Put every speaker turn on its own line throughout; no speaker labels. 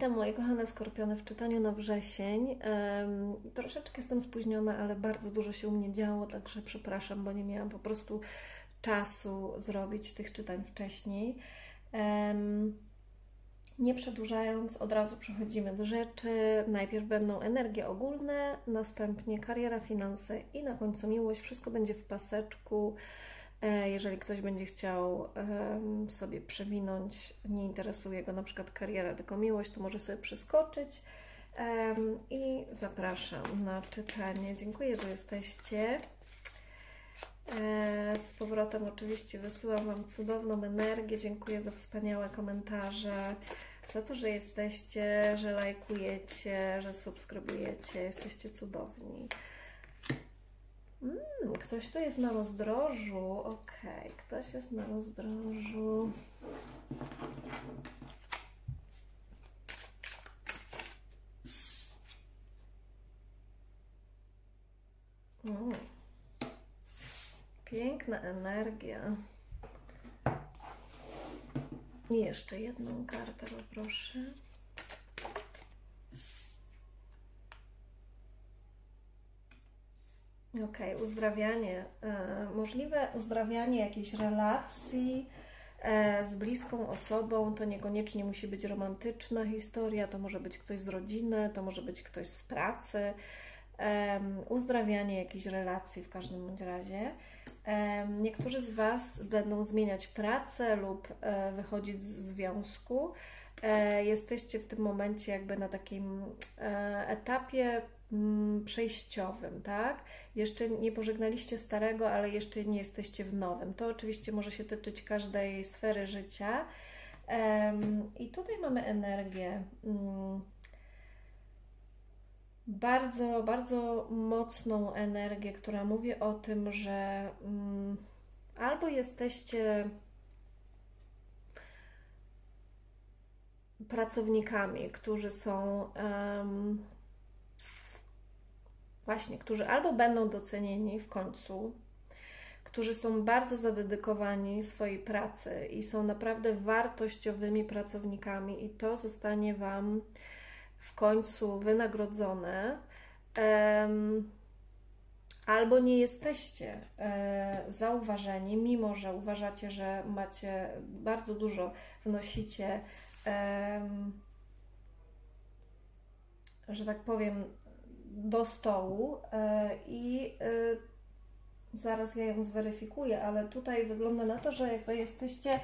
Witam moje kochane skorpiony w czytaniu na wrzesień. Um, troszeczkę jestem spóźniona, ale bardzo dużo się u mnie działo, także przepraszam, bo nie miałam po prostu czasu zrobić tych czytań wcześniej. Um, nie przedłużając, od razu przechodzimy do rzeczy. Najpierw będą energie ogólne, następnie kariera, finanse i na końcu miłość. Wszystko będzie w paseczku. E, jeżeli ktoś będzie chciał sobie przewinąć, nie interesuje go na przykład kariera, tylko miłość, to może sobie przeskoczyć. I zapraszam na czytanie. Dziękuję, że jesteście. E, z powrotem oczywiście wysyłam Wam cudowną energię. Dziękuję za wspaniałe komentarze, za to, że jesteście, że lajkujecie, że subskrybujecie. Jesteście cudowni. Mm, ktoś tu jest na rozdrożu. Okej, okay. ktoś jest na rozdrożu. Mm. Piękna energia. I jeszcze jedną kartę poproszę. Okej, okay, uzdrawianie. E, możliwe uzdrawianie jakiejś relacji e, z bliską osobą to niekoniecznie musi być romantyczna historia, to może być ktoś z rodziny, to może być ktoś z pracy. uzdrawianie jakiejś relacji w każdym bądź razie. niektórzy z Was będą zmieniać pracę lub e, wychodzić z związku. jesteście w tym momencie jakby na takim etapie przejściowym, tak? Jeszcze nie pożegnaliście starego, ale jeszcze nie jesteście w nowym. To oczywiście może się tyczyć każdej sfery życia. I tutaj mamy energię. Mm, bardzo, bardzo mocną energię, która mówi o tym, że mm, albo jesteście pracownikami, którzy są właśnie, którzy albo będą docenieni w końcu, którzy są bardzo zadedykowani swojej pracy i są naprawdę wartościowymi pracownikami, i to zostanie Wam w końcu wynagrodzone. Um, albo nie jesteście e, zauważeni, mimo że uważacie, że macie bardzo dużo, wnosicie, e, że tak powiem, do stołu e, i e, zaraz ja ją zweryfikuję, ale tutaj wygląda na to, że jakby jesteście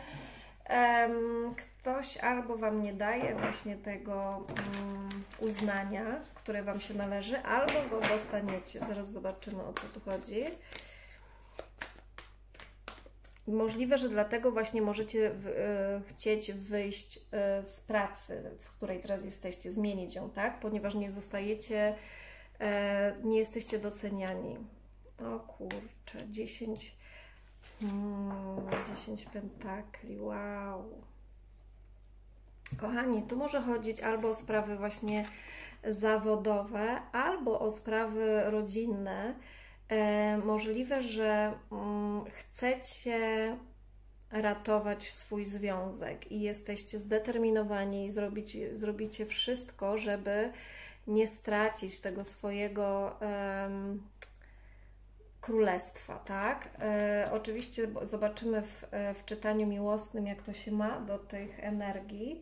ktoś albo Wam nie daje właśnie tego mm, uznania, które Wam się należy, albo go dostaniecie. Zaraz zobaczymy o co tu chodzi. Możliwe, że dlatego właśnie możecie w, y, chcieć wyjść y, z pracy, w której teraz jesteście, zmienić ją, tak? Ponieważ nie zostajecie nie jesteście doceniani. O kurczę, 10, hmm, 10 pentakli, wow. Kochani, tu może chodzić albo o sprawy właśnie zawodowe, albo o sprawy rodzinne. E, możliwe, że mm, chcecie ratować swój związek i jesteście zdeterminowani i zrobić, zrobicie wszystko, żeby nie stracić tego swojego um, królestwa, tak? E, oczywiście zobaczymy w, e, w czytaniu miłosnym, jak to się ma do tych energii.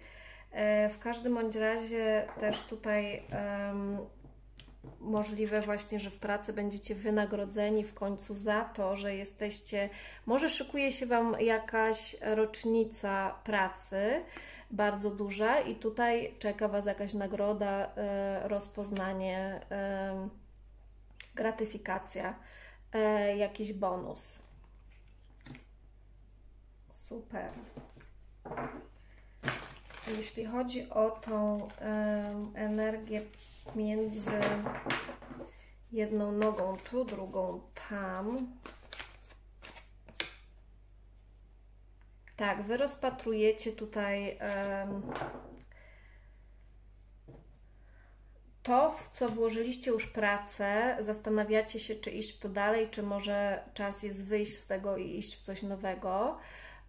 E, w każdym bądź razie też tutaj um, możliwe właśnie, że w pracy będziecie wynagrodzeni w końcu za to, że jesteście, może szykuje się Wam jakaś rocznica pracy, bardzo duża i tutaj czeka Was jakaś nagroda, e, rozpoznanie, e, gratyfikacja, e, jakiś bonus. Super. Jeśli chodzi o tą energię między jedną nogą tu, drugą tam, Tak, Wy rozpatrujecie tutaj um, to, w co włożyliście już pracę, zastanawiacie się, czy iść w to dalej, czy może czas jest wyjść z tego i iść w coś nowego.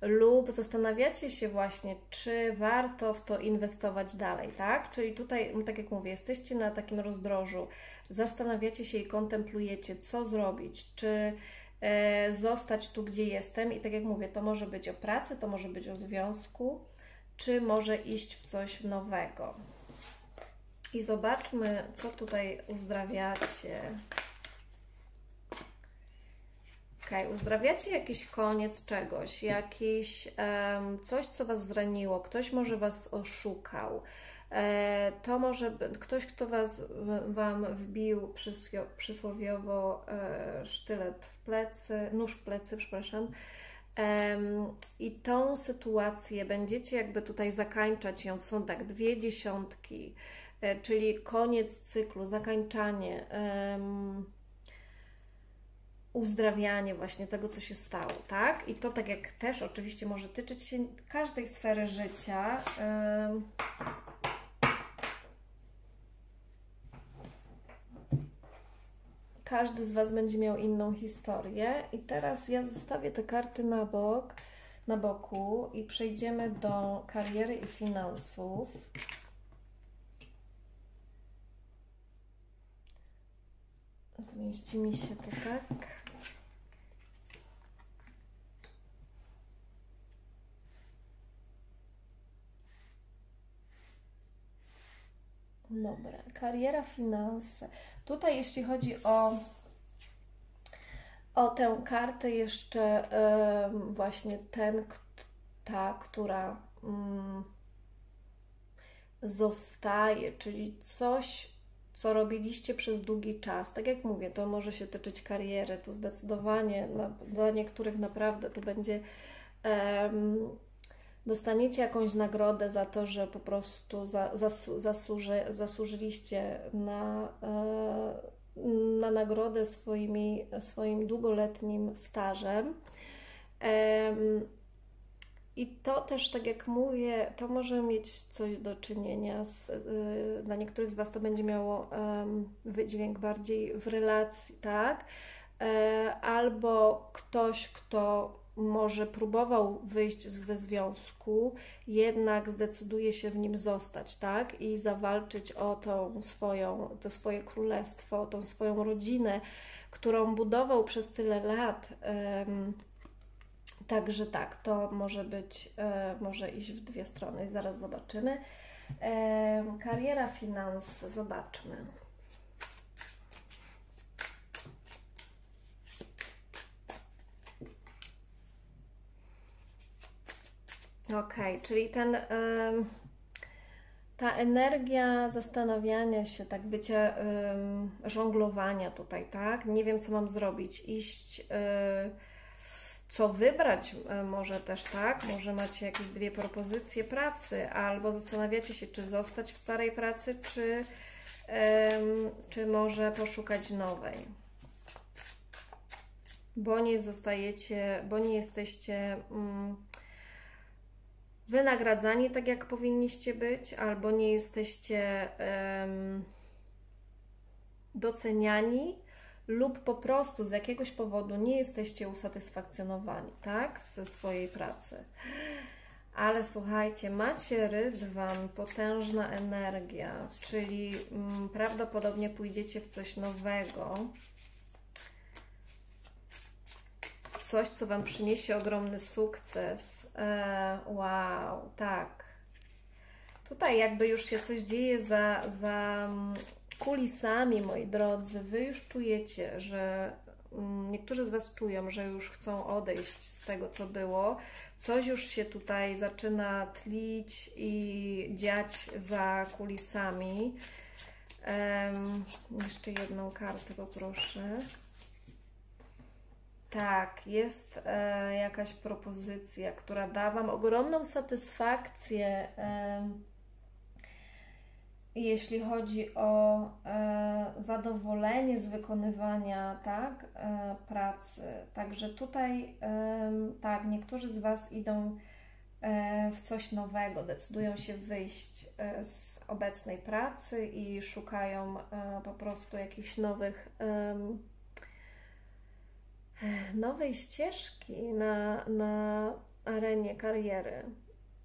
lub zastanawiacie się właśnie, czy warto w to inwestować dalej, tak? Czyli tutaj, tak jak mówię, jesteście na takim rozdrożu, zastanawiacie się i kontemplujecie, co zrobić, czy zostać tu, gdzie jestem i tak jak mówię, to może być o pracy, to może być o związku, czy może iść w coś nowego. I zobaczmy, co tutaj uzdrawiacie. Ok, uzdrawiacie jakiś koniec czegoś, jakiś um, coś, co Was zraniło, ktoś może Was oszukał. E, to może ktoś, kto was, Wam wbił przysłowiowo e, sztylet w plecy, nóż w plecy, przepraszam. I tą sytuację będziecie jakby tutaj zakańczać ją. Są tak dwie dziesiątki, e, czyli koniec cyklu, zakańczanie uzdrawianie właśnie tego, co się stało, tak? I to tak jak też oczywiście może tyczyć się każdej sfery życia. Każdy z Was będzie miał inną historię i teraz ja zostawię te karty na bok, na boku i przejdziemy do kariery i finansów. Zmieści mi się to tak. Dobra, kariera, finanse. Tutaj jeśli chodzi o, o tę kartę jeszcze yy, właśnie ten, ta, która yy, zostaje, czyli coś, co robiliście przez długi czas. Tak jak mówię, to może się tyczyć kariery, to zdecydowanie na, dla niektórych naprawdę to będzie dostaniecie jakąś nagrodę za to, że po prostu za, zasu, zasłuży, zasłużyliście na, e, na nagrodę swoimi, swoim długoletnim stażem. I to też, tak jak mówię, to może mieć coś do czynienia z, e, dla niektórych z Was to będzie miało wydźwięk bardziej w relacji, tak? E, albo ktoś, kto może próbował wyjść ze związku, jednak zdecyduje się w nim zostać, tak? I zawalczyć o tą swoją, to swoje królestwo, o tą swoją rodzinę, którą budował przez tyle lat. Także tak, to może być, e, może iść w dwie strony, zaraz zobaczymy. Kariera, finanse, zobaczmy. Okej, okay, czyli ten, ta energia zastanawiania się, tak bycie żonglowania tutaj, tak? Nie wiem, co mam zrobić. Iść, y, co wybrać y, może też, tak? Może macie jakieś dwie propozycje pracy, albo zastanawiacie się, czy zostać w starej pracy, czy, czy może poszukać nowej. Bo nie zostajecie, bo nie jesteście mm, wynagradzani tak, jak powinniście być, albo nie jesteście um, doceniani, lub po prostu z jakiegoś powodu nie jesteście usatysfakcjonowani, tak, ze swojej pracy. Ale słuchajcie, macie rydwan, potężna energia, czyli mm, prawdopodobnie pójdziecie w coś nowego, coś, co Wam przyniesie ogromny sukces. E, wow, tak. Tutaj jakby już się coś dzieje za, za kulisami, moi drodzy. Wy już czujecie, że mm, niektórzy z Was czują, że już chcą odejść z tego, co było. Coś już się tutaj zaczyna tlić i dziać za kulisami. Um, jeszcze jedną kartę poproszę. Tak, jest e, jakaś propozycja, która da Wam ogromną satysfakcję, e, jeśli chodzi o e, zadowolenie z wykonywania tak, e, pracy. Także tutaj, tak, niektórzy z Was idą e, w coś nowego, decydują się wyjść e, z obecnej pracy i szukają po prostu jakichś nowych nowej ścieżki, na, na arenie kariery.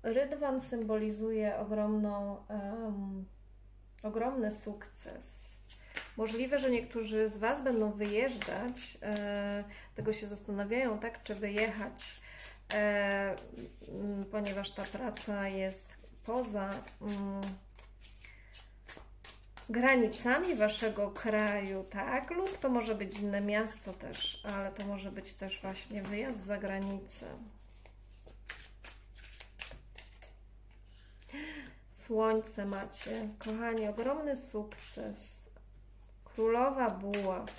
Rydwan symbolizuje ogromną, um, ogromny sukces. Możliwe, że niektórzy z Was będą wyjeżdżać, e, tego się zastanawiają, tak, czy wyjechać, e, ponieważ ta praca jest poza mm, granicami Waszego kraju, tak? Lub to może być inne miasto też, ale to może być też właśnie wyjazd za granicę. Słońce macie. Kochani, ogromny sukces. Królowa buław.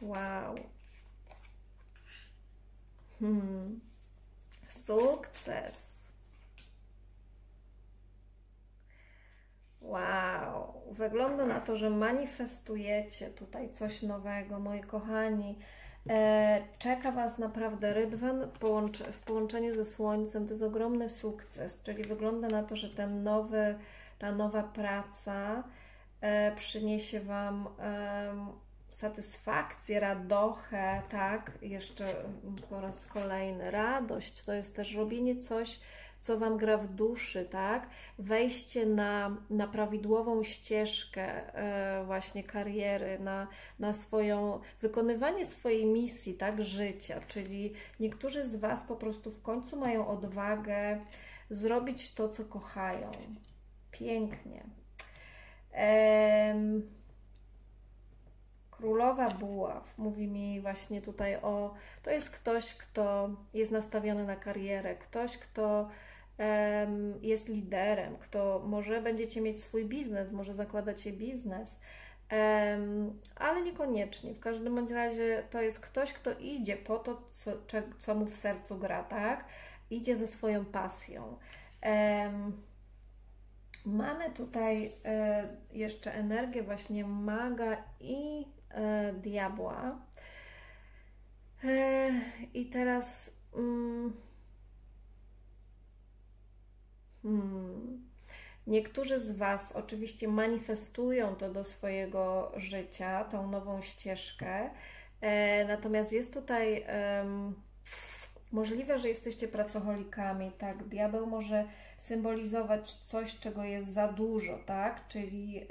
Wow. Hmm. Sukces. Wow, wygląda na to, że manifestujecie tutaj coś nowego, moi kochani. E, czeka Was naprawdę rydwan w połączeniu ze Słońcem. To jest ogromny sukces, czyli wygląda na to, że ten nowy, ta nowa praca e, przyniesie Wam e, satysfakcję, radochę, tak? Jeszcze po raz kolejny radość. To jest też robienie coś, co Wam gra w duszy, tak? Wejście na, na prawidłową ścieżkę e, właśnie kariery, na, na swoją, wykonywanie swojej misji, tak? Życia, czyli niektórzy z Was po prostu w końcu mają odwagę zrobić to, co kochają. Pięknie. Ehm, Królowa Buław mówi mi właśnie tutaj o. To jest ktoś, kto jest nastawiony na karierę, ktoś, kto jest liderem, kto może będziecie mieć swój biznes, może zakładacie biznes, ale niekoniecznie. W każdym bądź razie to jest ktoś, kto idzie po to, co, co mu w sercu gra, tak? Idzie ze swoją pasją. Mamy tutaj e, jeszcze energię właśnie maga i e, diabła. E, I teraz. Mm, hmm, Niektórzy z Was oczywiście manifestują to do swojego życia, tą nową ścieżkę, e, natomiast jest tutaj możliwe, że jesteście pracocholikami, tak? Diabeł może symbolizować coś, czego jest za dużo, tak? Czyli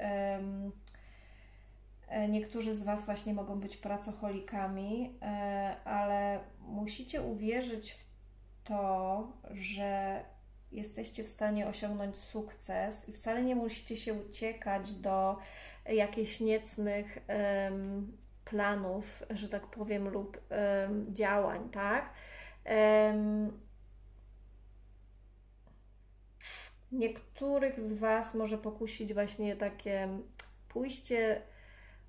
E, niektórzy z Was właśnie mogą być pracocholikami, e, ale musicie uwierzyć w to, że jesteście w stanie osiągnąć sukces i wcale nie musicie się uciekać do jakichś niecnych um, planów, że tak powiem, lub um, działań, tak? Um, niektórych z Was może pokusić właśnie takie pójście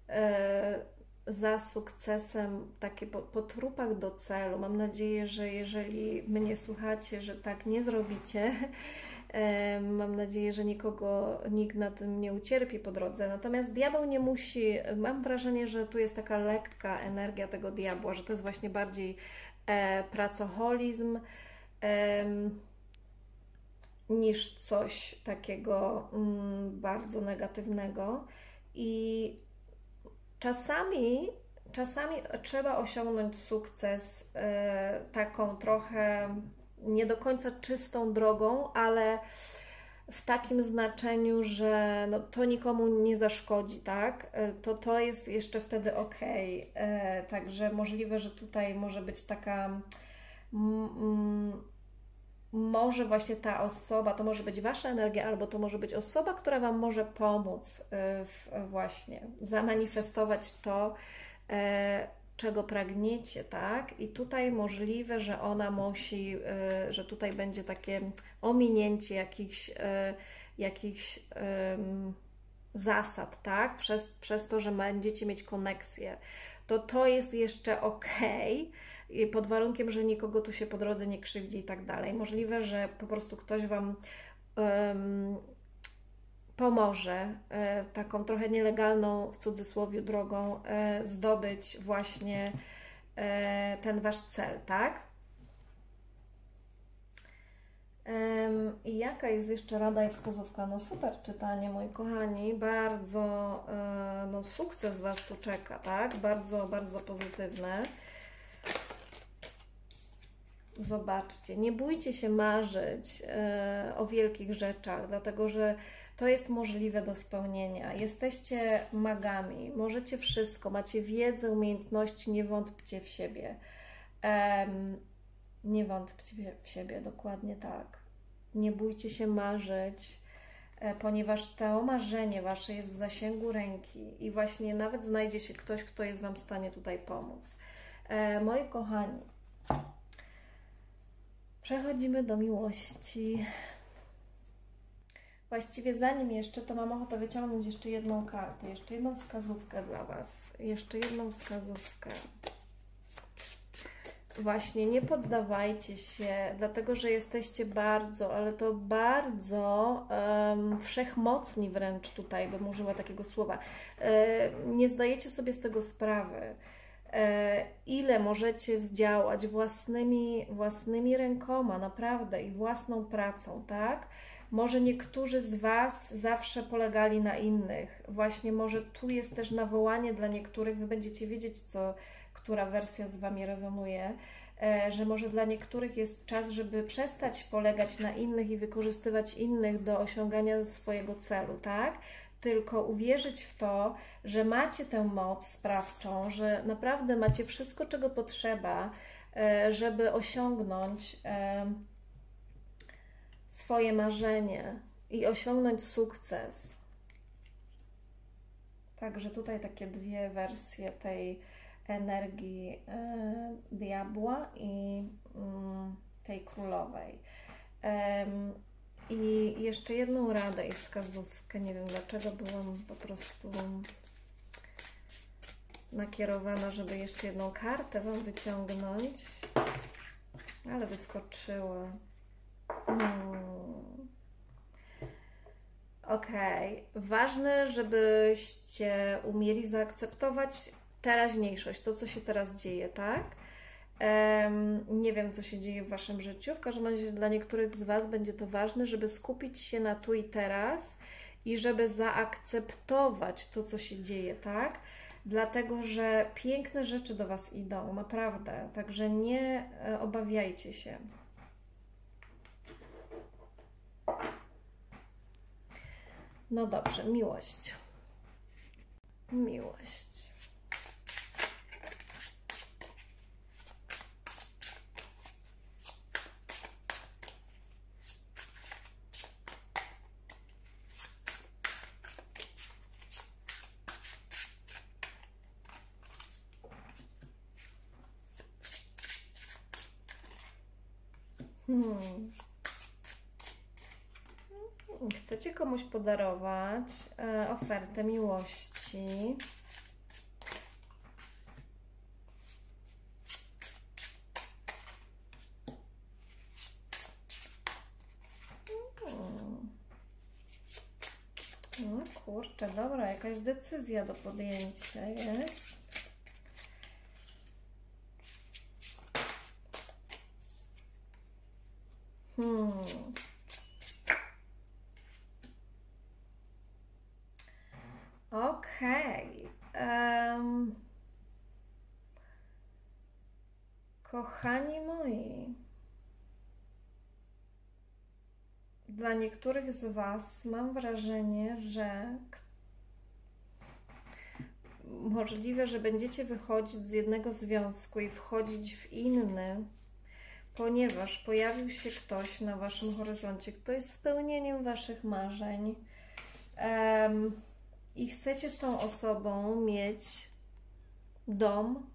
E, za sukcesem, takie po, po, trupach do celu. Mam nadzieję, że jeżeli mnie słuchacie, że tak nie zrobicie. Mam nadzieję, że nikogo, nikt na tym nie ucierpi po drodze. Natomiast diabeł nie musi, mam wrażenie, że tu jest taka lekka energia tego diabła, że to jest właśnie bardziej e, pracoholizm e, niż coś takiego mm, bardzo negatywnego. I Czasami, czasami trzeba osiągnąć sukces e, taką trochę nie do końca czystą drogą, ale w takim znaczeniu, że no, to nikomu nie zaszkodzi, tak? E, to to jest jeszcze wtedy ok. E, także możliwe, że tutaj może być taka. Mm, może właśnie ta osoba, to może być Wasza energia, albo to może być osoba, która Wam może pomóc y, w, właśnie zamanifestować to, e, czego pragniecie, tak? I tutaj możliwe, że ona musi, y, że tutaj będzie takie ominięcie jakichś, y, jakichś zasad, tak? Przez, przez to, że będziecie mieć koneksję. To to jest jeszcze ok pod warunkiem, że nikogo tu się po drodze nie krzywdzi i tak dalej. Możliwe, że po prostu ktoś Wam um, pomoże e, taką trochę nielegalną, w cudzysłowie, drogą e, zdobyć właśnie e, ten Wasz cel, tak? I jaka jest jeszcze rada i wskazówka? No super czytanie, moi kochani, bardzo e, no, sukces Was tu czeka, tak? Bardzo, bardzo pozytywne. Zobaczcie, nie bójcie się marzyć e, o wielkich rzeczach, dlatego że to jest możliwe do spełnienia. Jesteście magami, możecie wszystko, macie wiedzę, umiejętności, nie wątpcie w siebie. nie wątpcie w siebie, dokładnie tak. Nie bójcie się marzyć, e, ponieważ to marzenie wasze jest w zasięgu ręki i właśnie nawet znajdzie się ktoś, kto jest wam w stanie tutaj pomóc. E, moi kochani, przechodzimy do miłości. Właściwie zanim jeszcze, to mam ochotę wyciągnąć jeszcze jedną kartę, jeszcze jedną wskazówkę dla Was. Jeszcze jedną wskazówkę. Właśnie, nie poddawajcie się, dlatego że jesteście bardzo, ale to bardzo um, wszechmocni wręcz tutaj, bym użyła takiego słowa. E, nie zdajecie sobie z tego sprawy, ile możecie zdziałać własnymi, własnymi rękoma, naprawdę i własną pracą, tak? Może niektórzy z Was zawsze polegali na innych. Właśnie może tu jest też nawołanie dla niektórych, Wy będziecie wiedzieć, co, która wersja z Wami rezonuje, e, że może dla niektórych jest czas, żeby przestać polegać na innych i wykorzystywać innych do osiągania swojego celu, tak? Tylko uwierzyć w to, że macie tę moc sprawczą, że naprawdę macie wszystko, czego potrzeba, e, żeby osiągnąć swoje marzenie i osiągnąć sukces. Także tutaj takie dwie wersje tej energii e, diabła i mm, tej królowej. I jeszcze jedną radę i wskazówkę. Nie wiem dlaczego byłam po prostu nakierowana, żeby jeszcze jedną kartę Wam wyciągnąć, ale wyskoczyła. Hmm. Okay. Ważne, żebyście umieli zaakceptować teraźniejszość, to co się teraz dzieje, tak? Nie wiem, co się dzieje w Waszym życiu. W każdym razie dla niektórych z Was będzie to ważne, żeby skupić się na tu i teraz i żeby zaakceptować to, co się dzieje, tak? Dlatego, że piękne rzeczy do Was idą, naprawdę. Także nie e, obawiajcie się. No dobrze, miłość. Miłość. Hmm. Chcecie komuś podarować e, ofertę miłości. Hmm. No kurczę, dobra, jakaś decyzja do podjęcia jest. Hmm. Okej. Okay. Um, kochani moi, dla niektórych z Was mam wrażenie, że możliwe, że będziecie wychodzić z jednego związku i wchodzić w inny, ponieważ pojawił się ktoś na Waszym horyzoncie, kto jest spełnieniem Waszych marzeń. Um, i chcecie z tą osobą mieć dom,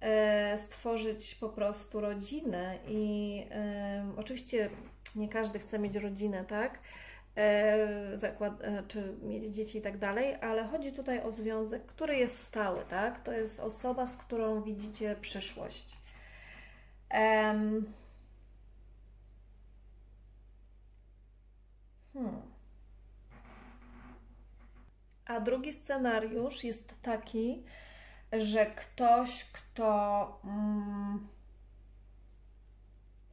e, stworzyć po prostu rodzinę i e, oczywiście nie każdy chce mieć rodzinę, tak? E, zakład, czy mieć dzieci i tak dalej, ale chodzi tutaj o związek, który jest stały, tak? To jest osoba, z którą widzicie przyszłość. Um, hmm. A drugi scenariusz jest taki, że ktoś, kto, mm,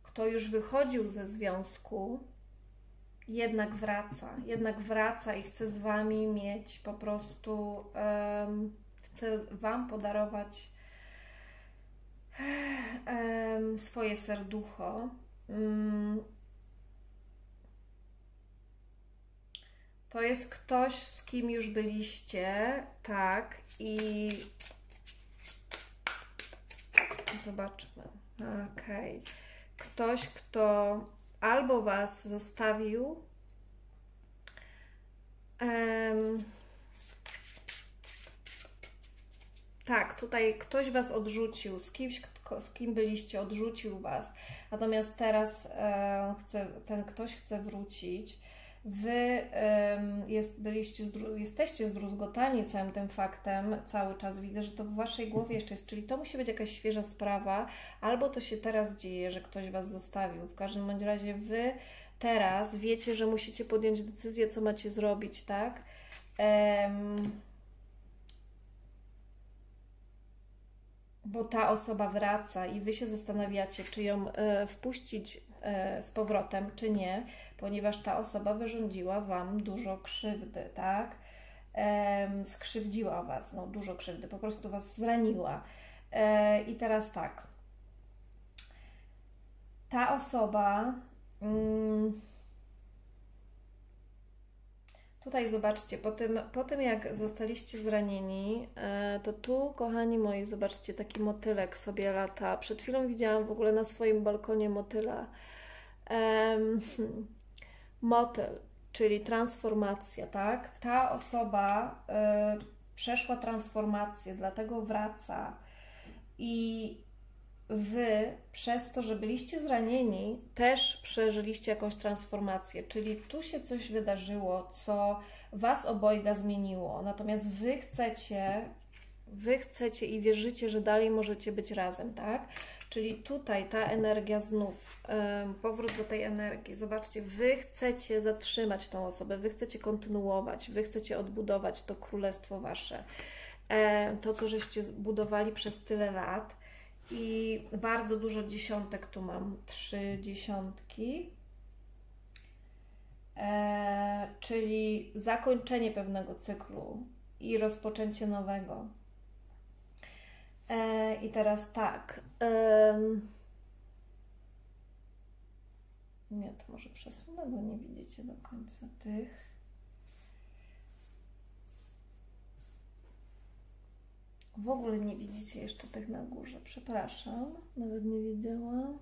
kto już wychodził ze związku, jednak wraca, jednak wraca i chce z Wami mieć po prostu, um, chce Wam podarować swoje serducho. Mm. To jest ktoś, z kim już byliście, tak, i zobaczmy. Okej. Okay. Ktoś, kto albo Was zostawił, um, tak, tutaj ktoś Was odrzucił, z kimś, z kim byliście, odrzucił Was, natomiast teraz e, chce, ten ktoś chce wrócić. Wy jest, byliście, jesteście zdruzgotani całym tym faktem cały czas. Widzę, że to w Waszej głowie jeszcze jest, czyli to musi być jakaś świeża sprawa, albo to się teraz dzieje, że ktoś Was zostawił. W każdym bądź razie Wy teraz wiecie, że musicie podjąć decyzję, co macie zrobić, tak? Um, bo ta osoba wraca i Wy się zastanawiacie, czy ją e, wpuścić e, z powrotem, czy nie, ponieważ ta osoba wyrządziła Wam dużo krzywdy, tak? E, skrzywdziła Was, no dużo krzywdy, po prostu Was zraniła. E, I teraz tak. Ta osoba. Mm, Tutaj zobaczcie, po tym, po tym jak zostaliście zranieni, e, to tu, kochani moi, zobaczcie, taki motylek sobie lata. Przed chwilą widziałam w ogóle na swoim balkonie motyla. Um, motyl, czyli transformacja, tak? Ta osoba y, przeszła transformację, dlatego wraca. I wy przez to, że byliście zranieni, też przeżyliście jakąś transformację, czyli tu się coś wydarzyło, co was obojga zmieniło. Natomiast wy chcecie, wy chcecie i wierzycie, że dalej możecie być razem, tak? Czyli tutaj ta energia znów, powrót do tej energii. Zobaczcie, wy chcecie zatrzymać tą osobę, wy chcecie kontynuować, wy chcecie odbudować to królestwo wasze. to, co żeście budowali przez tyle lat i bardzo dużo dziesiątek tu mam, trzy dziesiątki. E, czyli zakończenie pewnego cyklu i rozpoczęcie nowego. E, I teraz tak. E, nie, to może przesunę, bo nie widzicie do końca tych. W ogóle nie widzicie jeszcze tych na górze. Przepraszam, nawet nie wiedziałam.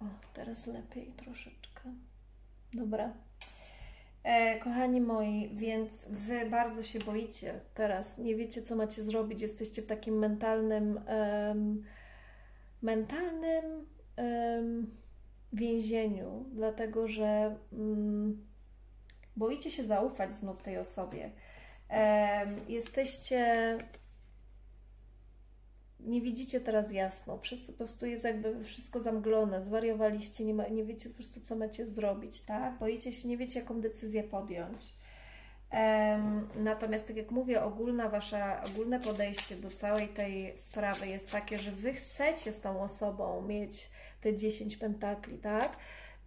O, teraz lepiej troszeczkę. Dobra. E, kochani moi, więc Wy bardzo się boicie teraz, nie wiecie, co macie zrobić, jesteście w takim mentalnym, mentalnym więzieniu, dlatego że um, boicie się zaufać znów tej osobie. Jesteście. Nie widzicie teraz jasno. Wszyscy, po prostu jest jakby wszystko zamglone, zwariowaliście, nie, ma, nie wiecie po prostu, co macie zrobić, tak? Boicie się, nie wiecie, jaką decyzję podjąć. Um, natomiast, tak jak mówię, ogólna wasza, ogólne podejście do całej tej sprawy jest takie, że wy chcecie z tą osobą mieć te 10 pentakli, tak?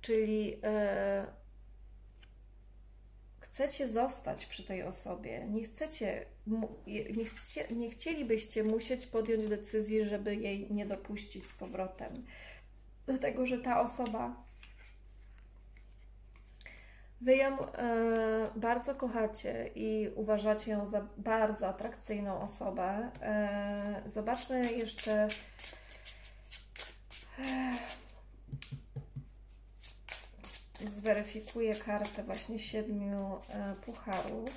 Czyli e, chcecie zostać przy tej osobie, nie chcecie, nie, chcie, nie chcielibyście musieć podjąć decyzji, żeby jej nie dopuścić z powrotem. Dlatego, że ta osoba Wy ją e, bardzo kochacie i uważacie ją za bardzo atrakcyjną osobę. E, zobaczmy jeszcze. Zweryfikuję kartę właśnie siedmiu e, pucharów.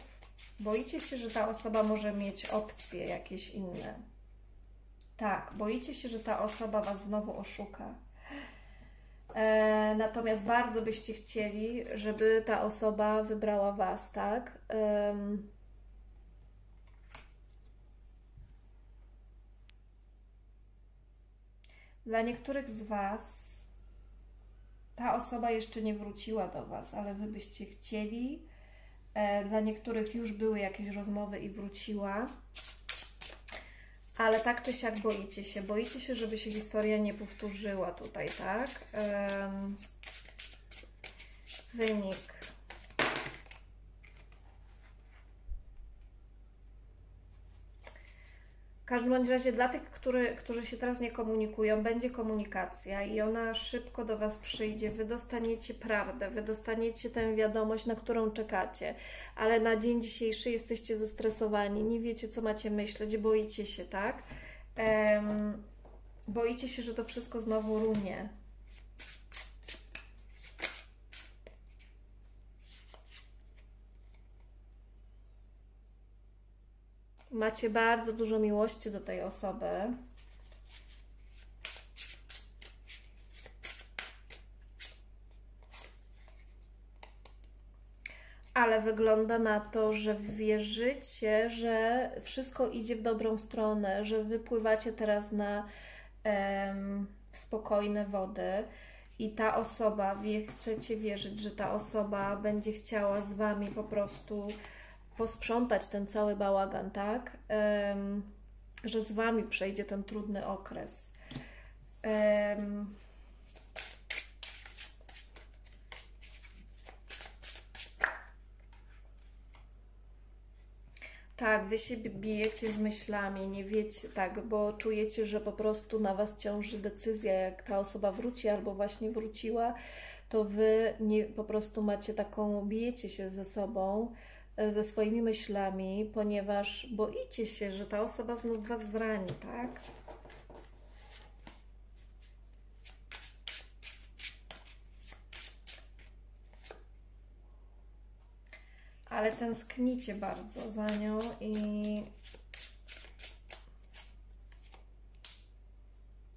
Boicie się, że ta osoba może mieć opcje jakieś inne. Tak, boicie się, że ta osoba Was znowu oszuka. E, natomiast bardzo byście chcieli, żeby ta osoba wybrała Was, tak? Dla niektórych z Was ta osoba jeszcze nie wróciła do Was, ale Wy byście chcieli. E, dla niektórych już były jakieś rozmowy i wróciła. Ale tak czy siak boicie się. Boicie się, żeby się historia nie powtórzyła tutaj, tak? Wynik. Każdym bądź razie dla tych, który, którzy się teraz nie komunikują, będzie komunikacja i ona szybko do Was przyjdzie. Wy dostaniecie prawdę, Wy dostaniecie tę wiadomość, na którą czekacie, ale na dzień dzisiejszy jesteście zestresowani, nie wiecie, co macie myśleć, boicie się, tak? Um, boicie się, że to wszystko znowu runie. Macie bardzo dużo miłości do tej osoby. Ale wygląda na to, że wierzycie, że wszystko idzie w dobrą stronę, że wypływacie teraz na um, spokojne wody i ta osoba, wie, chcecie wierzyć, że ta osoba będzie chciała z Wami po prostu posprzątać ten cały bałagan, tak? Że z Wami przejdzie ten trudny okres. Tak, wy się bijecie z myślami, nie wiecie, tak, bo czujecie, że po prostu na was ciąży decyzja, jak ta osoba wróci albo właśnie wróciła, to wy nie, po prostu macie taką, bijecie się ze sobą, ze swoimi myślami, ponieważ boicie się, że ta osoba znów Was zrani, tak? Ale tęsknicie bardzo za nią i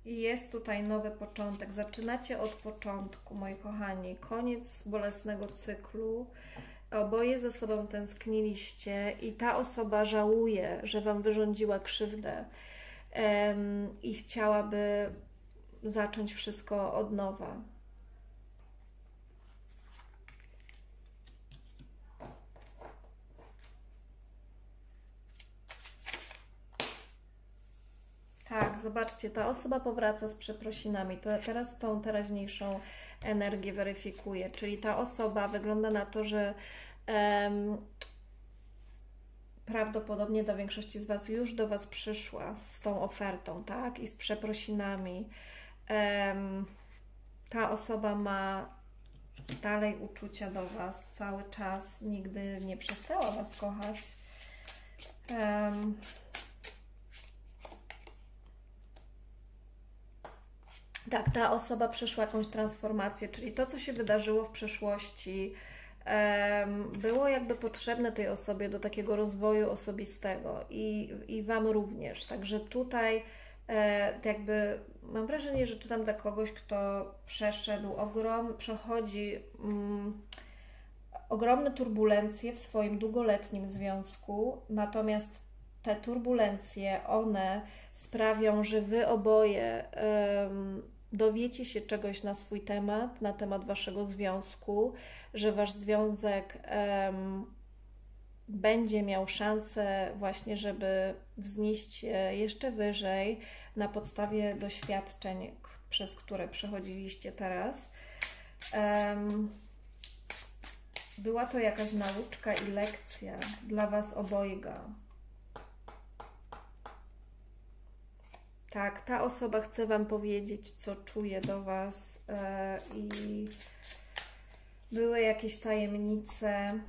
I jest tutaj nowy początek. Zaczynacie od początku, moi kochani. Koniec bolesnego cyklu oboje ze sobą tęskniliście i ta osoba żałuje, że Wam wyrządziła krzywdę um, i chciałaby zacząć wszystko od nowa. Tak, zobaczcie, ta osoba powraca z przeprosinami. To teraz tą teraźniejszą energię weryfikuje, czyli ta osoba wygląda na to, że prawdopodobnie do większości z Was już do Was przyszła z tą ofertą, tak? I z przeprosinami. Ta osoba ma dalej uczucia do Was cały czas, nigdy nie przestała Was kochać. Um, tak, ta osoba przeszła jakąś transformację, czyli to, co się wydarzyło w przeszłości, było jakby potrzebne tej osobie do takiego rozwoju osobistego i, i Wam również. Także tutaj e, jakby mam wrażenie, że czytam dla kogoś, kto przeszedł ogrom, przechodzi mm, ogromne turbulencje w swoim długoletnim związku, natomiast te turbulencje, one sprawią, że Wy oboje dowiecie się czegoś na swój temat, na temat waszego związku, że wasz związek um, będzie miał szansę właśnie, żeby wznieść jeszcze wyżej na podstawie doświadczeń, przez które przechodziliście teraz. Um, była to jakaś nauczka i lekcja dla Was obojga. Tak, ta osoba chce Wam powiedzieć, co czuje do Was yy, i były jakieś tajemnice.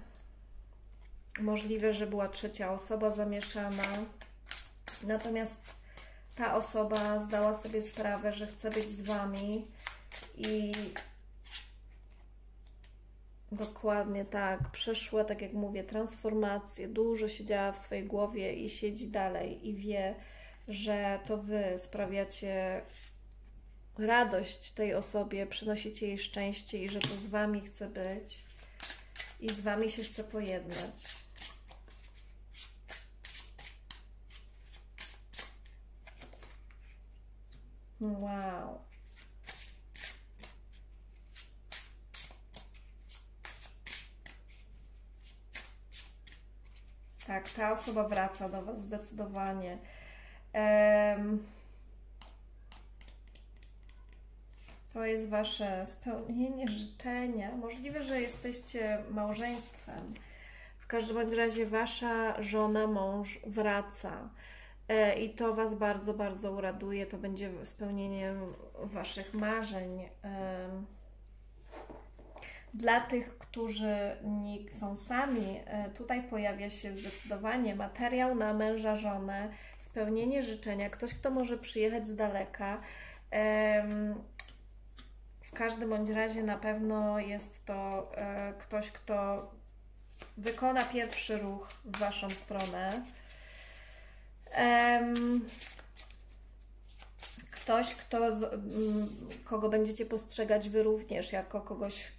Możliwe, że była trzecia osoba zamieszana. Natomiast ta osoba zdała sobie sprawę, że chce być z Wami i Dokładnie tak. Przeszła, tak jak mówię, transformację, dużo siedziała w swojej głowie i siedzi dalej i wie, że to Wy sprawiacie radość tej osobie, przynosicie jej szczęście i że to z Wami chce być i z Wami się chce pojednać. Wow. Tak, ta osoba wraca do Was zdecydowanie. To jest Wasze spełnienie życzenia. Możliwe, że jesteście małżeństwem. W każdym razie Wasza żona, mąż wraca. e, i to Was bardzo, bardzo uraduje. To będzie spełnieniem Waszych marzeń. Dla tych, którzy nie są sami, e, tutaj pojawia się zdecydowanie materiał na męża, żonę, spełnienie życzenia, ktoś, kto może przyjechać z daleka. W każdym bądź razie na pewno jest to e, ktoś, kto wykona pierwszy ruch w Waszą stronę. Ktoś, kto, kogo będziecie postrzegać Wy również jako kogoś,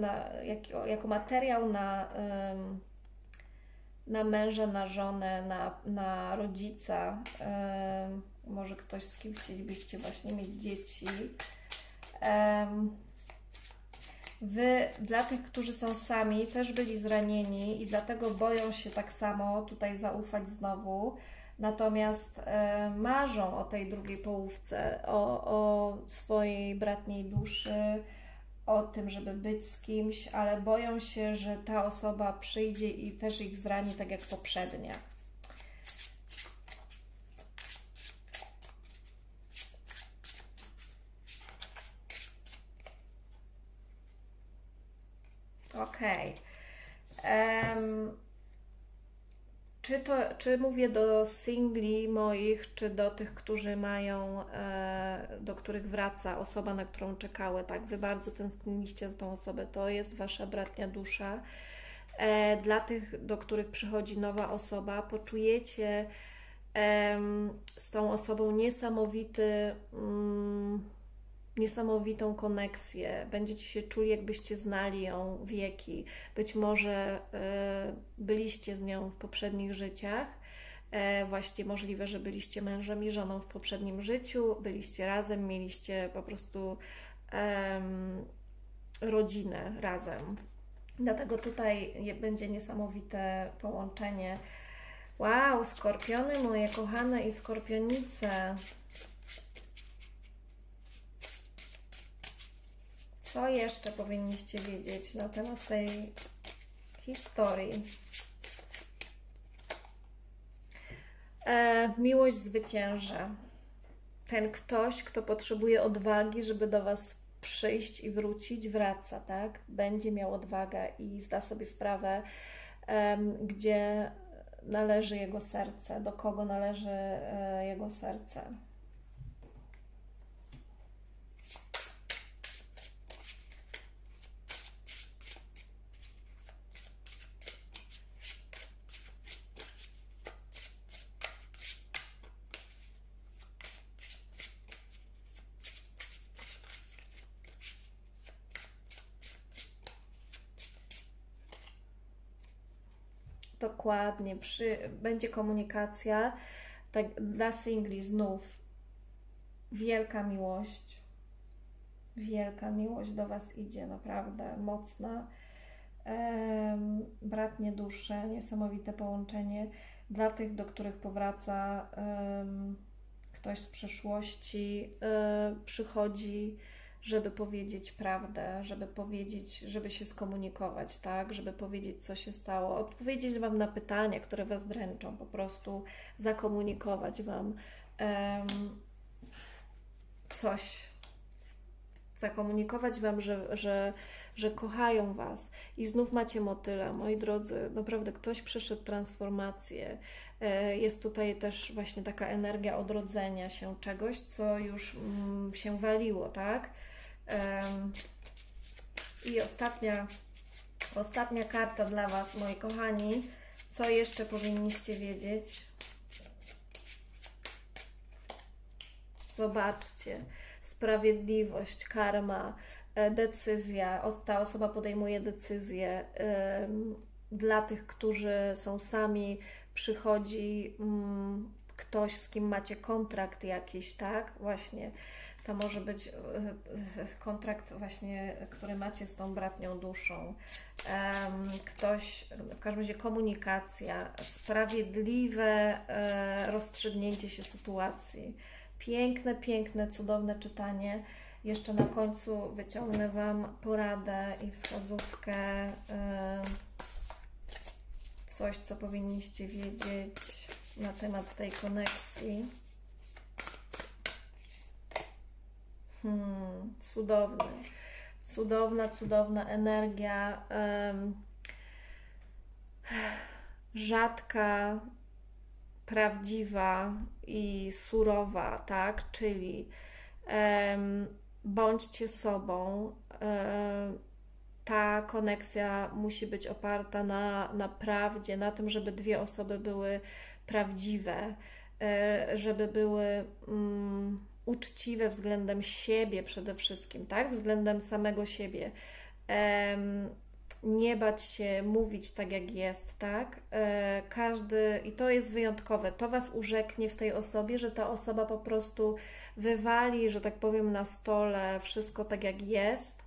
na, jak, jako materiał na, na męża, na żonę, na, na rodzica. Może ktoś, z kim chcielibyście właśnie mieć dzieci. Wy, dla tych, którzy są sami, też byli zranieni i dlatego boją się tak samo tutaj zaufać znowu. Natomiast e, marzą o tej drugiej połówce, o, o swojej bratniej duszy, o tym, żeby być z kimś, ale boją się, że ta osoba przyjdzie i też ich zrani tak jak poprzednia. Okej. Okay. Um, czy, to, czy mówię do singli moich, czy do tych, którzy mają, e, do których wraca osoba, na którą czekały, tak? Wy bardzo tęskniliście za tą osobę, to jest Wasza bratnia dusza. E, dla tych, do których przychodzi nowa osoba, poczujecie z tą osobą niesamowity. Mm, niesamowitą koneksję. Będziecie się czuli, jakbyście znali ją wieki. Być może e, byliście z nią w poprzednich życiach. E, właśnie możliwe, że byliście mężem i żoną w poprzednim życiu, byliście razem, mieliście po prostu rodzinę razem. Dlatego tutaj będzie niesamowite połączenie. Wow, skorpiony moje kochane i skorpionice. Co jeszcze powinniście wiedzieć na temat tej historii? E, miłość zwycięża. Ten ktoś, kto potrzebuje odwagi, żeby do Was przyjść i wrócić, wraca, tak? Będzie miał odwagę i zda sobie sprawę, gdzie należy jego serce, do kogo należy e, jego serce. Dokładnie, przy, będzie komunikacja. Tak, dla singli znów wielka miłość. Wielka miłość do Was idzie, naprawdę mocna. Ehm, bratnie dusze, niesamowite połączenie. Dla tych, do których powraca ktoś z przeszłości, e, przychodzi żeby powiedzieć prawdę, żeby powiedzieć, żeby się skomunikować, tak, żeby powiedzieć, co się stało, odpowiedzieć Wam na pytania, które Was dręczą, po prostu zakomunikować Wam um, coś, zakomunikować Wam, że, że, że kochają Was. I znów macie motyle, moi drodzy, naprawdę ktoś przeszedł transformację. E, jest tutaj też właśnie taka energia odrodzenia się czegoś, co już mm, się waliło, tak? I ostatnia, ostatnia karta dla Was, moi kochani. Co jeszcze powinniście wiedzieć? Zobaczcie. Sprawiedliwość, karma, e, decyzja. Ta osoba podejmuje decyzję. Dla tych, którzy są sami, przychodzi mm, ktoś, z kim macie kontrakt jakiś, tak? Właśnie to może być e, kontrakt właśnie, który macie z tą bratnią duszą. Ktoś, w każdym razie komunikacja, sprawiedliwe e, rozstrzygnięcie się sytuacji. Piękne, piękne, cudowne czytanie. Jeszcze na końcu wyciągnę Wam poradę i wskazówkę, coś, co powinniście wiedzieć na temat tej koneksji. Hmm, cudowny. Cudowna, cudowna energia. Rzadka, prawdziwa i surowa, tak? Czyli um, bądźcie sobą. Ta koneksja musi być oparta na, na prawdzie, na tym, żeby dwie osoby były prawdziwe, e, żeby były um, uczciwe względem siebie przede wszystkim, tak? Względem samego siebie. Um, nie bać się mówić tak, jak jest, tak? E, każdy, i to jest wyjątkowe, to Was urzeknie w tej osobie, że ta osoba po prostu wywali, że tak powiem, na stole wszystko tak, jak jest.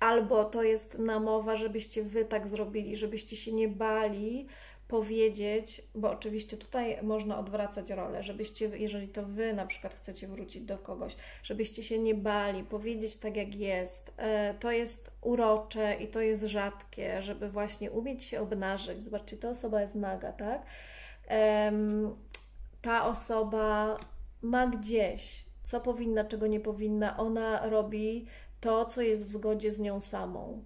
Albo to jest namowa, żebyście Wy tak zrobili, żebyście się nie bali, powiedzieć, bo oczywiście tutaj można odwracać rolę, żebyście, jeżeli to Wy na przykład chcecie wrócić do kogoś, żebyście się nie bali, powiedzieć tak jak jest. E, to jest urocze i to jest rzadkie, żeby właśnie umieć się obnażyć. Zobaczcie, ta osoba jest naga, tak? Ta osoba ma gdzieś, co powinna, czego nie powinna. Ona robi to, co jest w zgodzie z nią samą.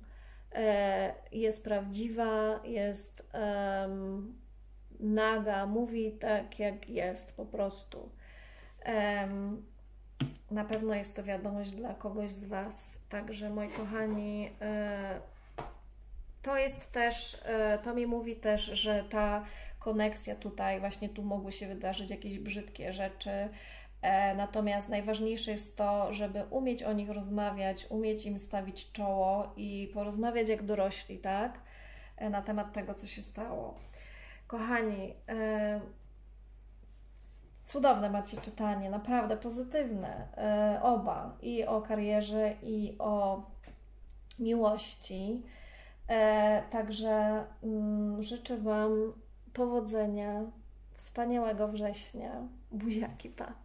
E, jest prawdziwa, jest um, naga, mówi tak jak jest po prostu. Um, na pewno jest to wiadomość dla kogoś z Was. Także moi kochani, e, to jest też, e, to mi mówi też, że ta koneksja tutaj, właśnie tu mogły się wydarzyć jakieś brzydkie rzeczy, natomiast najważniejsze jest to, żeby umieć o nich rozmawiać, umieć im stawić czoło i porozmawiać jak dorośli, tak? E, na temat tego, co się stało. Kochani, e, cudowne macie czytanie, naprawdę pozytywne. Oba, i o karierze, i o miłości. Także mm, życzę Wam powodzenia, wspaniałego września. Buziaki, pa!